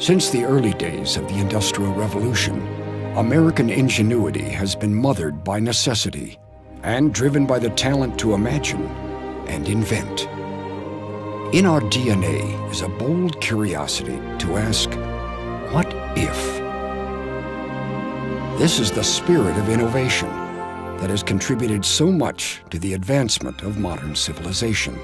Since the early days of the Industrial Revolution, American ingenuity has been mothered by necessity and driven by the talent to imagine and invent. In our DNA is a bold curiosity to ask, what if? This is the spirit of innovation that has contributed so much to the advancement of modern civilization.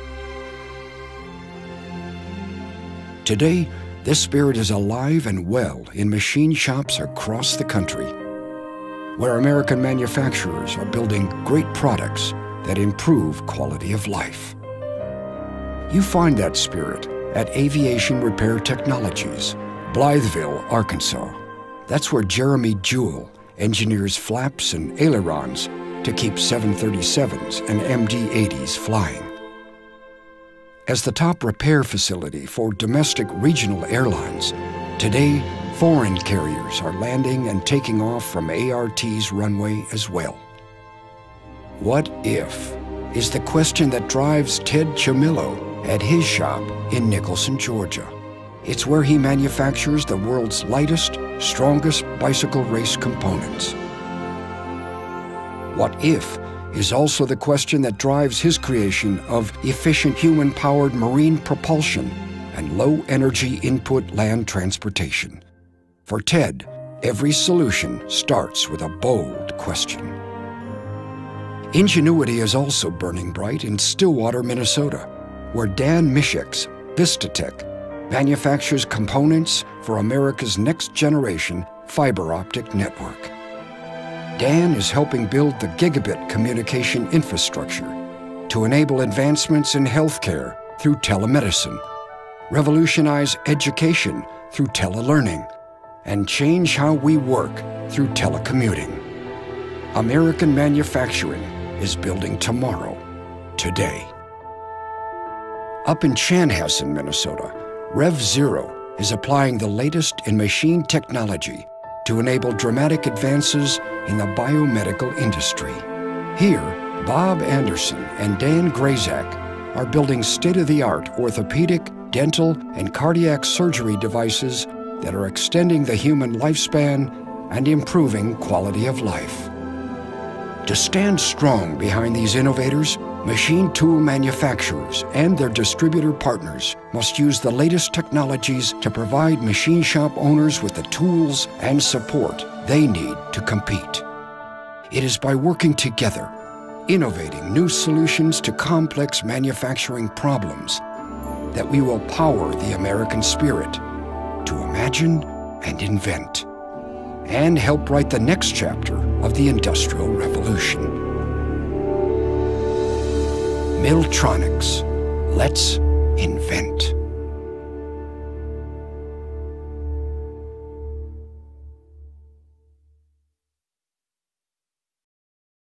Today, this spirit is alive and well in machine shops across the country, where American manufacturers are building great products that improve quality of life. You find that spirit at Aviation Repair Technologies, Blytheville, Arkansas. That's where Jeremy Jewell engineers flaps and ailerons to keep 737s and MD-80s flying. As the top repair facility for domestic regional airlines, today foreign carriers are landing and taking off from ART's runway as well. What if is the question that drives Ted Ciamillo at his shop in Nicholson, Georgia. It's where he manufactures the world's lightest, strongest bicycle race components. What if is also the question that drives his creation of efficient human-powered marine propulsion and low-energy input land transportation. For Ted, every solution starts with a bold question. Ingenuity is also burning bright in Stillwater, Minnesota, where Dan Mishek's Vistatech manufactures components for America's next generation fiber optic network. Dan is helping build the gigabit communication infrastructure to enable advancements in healthcare through telemedicine, revolutionize education through telelearning, and change how we work through telecommuting. American manufacturing is building tomorrow, today. Up in Chanhassen, Minnesota, Rev Zero is applying the latest in machine technology to enable dramatic advances in the biomedical industry. Here, Bob Anderson and Dan Grazak are building state-of-the-art orthopedic, dental, and cardiac surgery devices that are extending the human lifespan and improving quality of life. To stand strong behind these innovators, machine tool manufacturers and their distributor partners must use the latest technologies to provide machine shop owners with the tools and support they need to compete. It is by working together, innovating new solutions to complex manufacturing problems, that we will power the American spirit to imagine and invent and help write the next chapter of the Industrial Revolution. Milltronics. Let's invent.